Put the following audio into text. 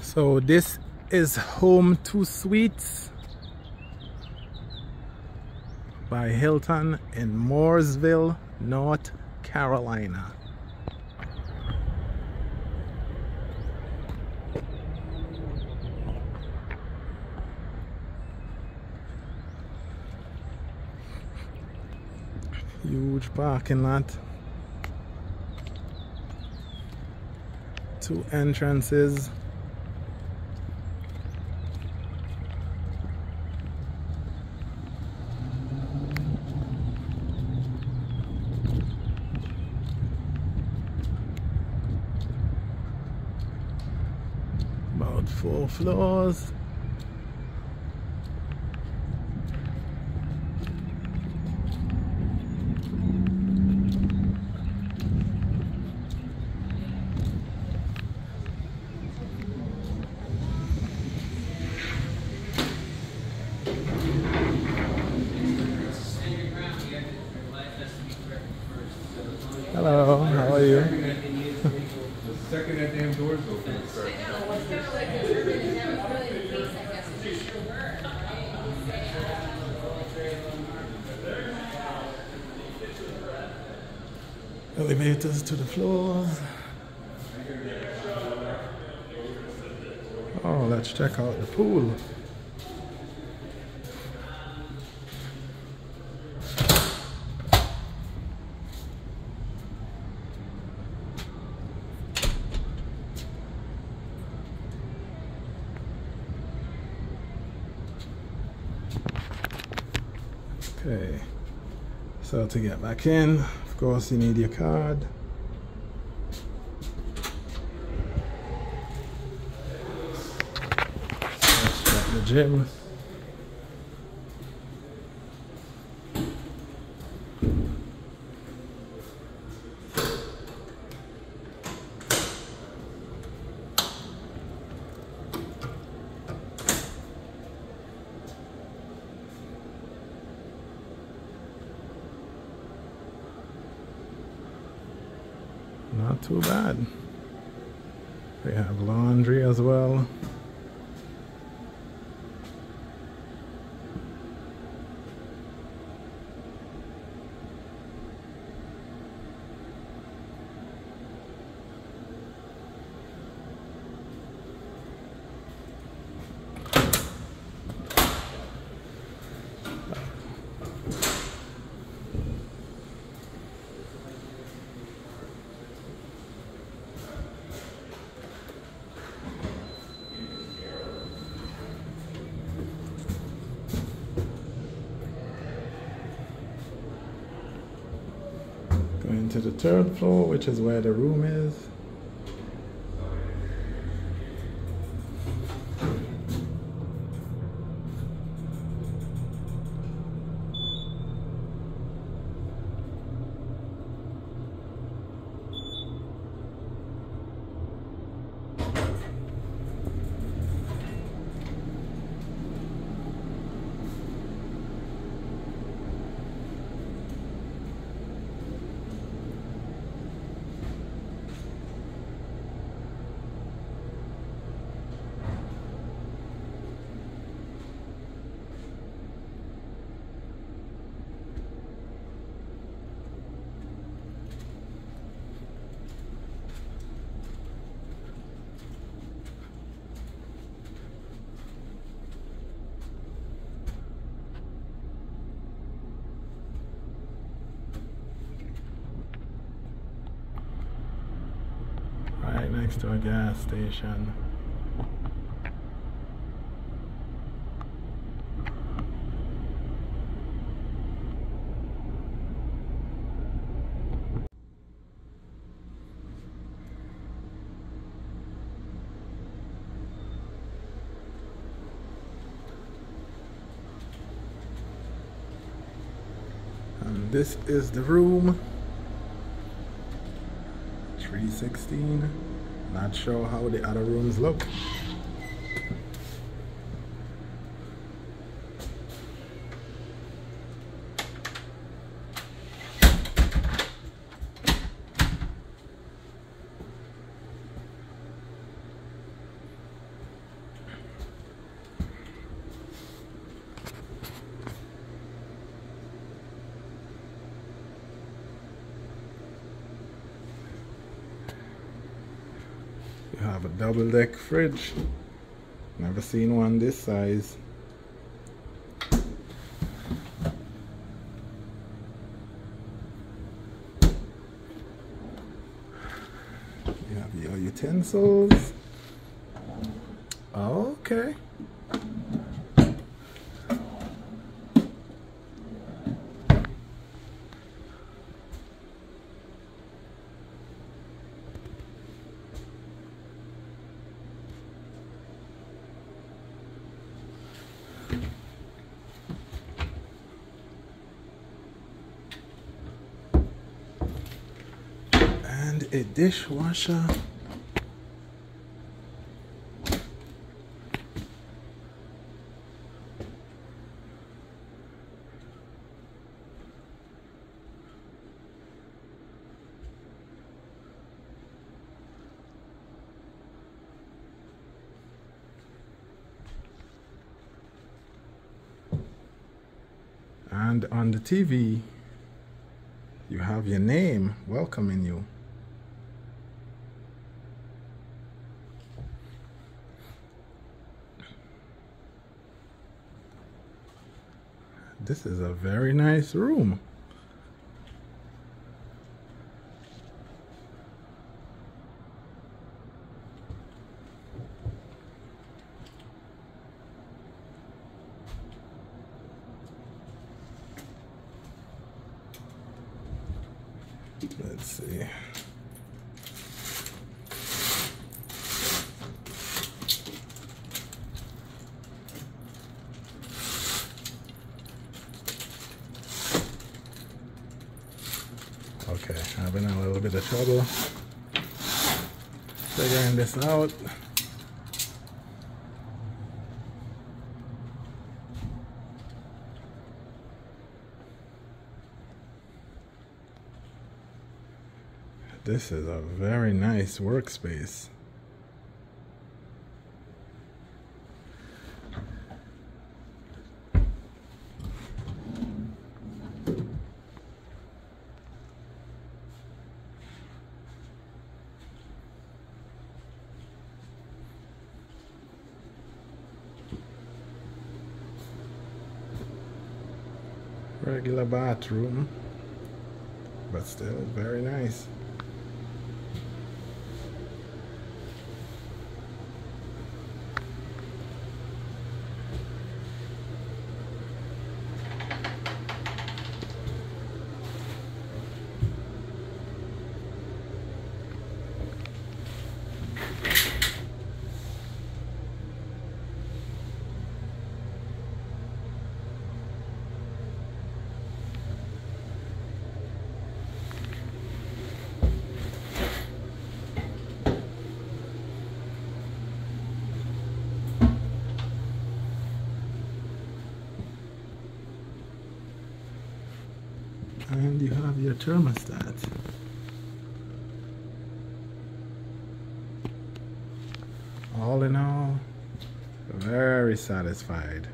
So this is Home2 Suites by Hilton in Mooresville, North Carolina. Huge parking lot. Two entrances. Four floors. Hello, how are you? The second that damn door's open, Elevators to the floors. Oh, let's check out the pool. Okay, so to get back in, course, you need your card. The gym. Not too bad. They have laundry as well. Going to the third floor, which is where the room is. Next to a gas station. And this is the room. 316. Not sure how the other rooms look. Double deck fridge. Never seen one this size. You have your utensils. Okay. and a dishwasher. And on the TV, you have your name welcoming you. This is a very nice room. Let's see. Okay, having a little bit of trouble figuring this out. This is a very nice workspace. Regular bathroom, but still very nice. And you have your thermostat. All in all, very satisfied.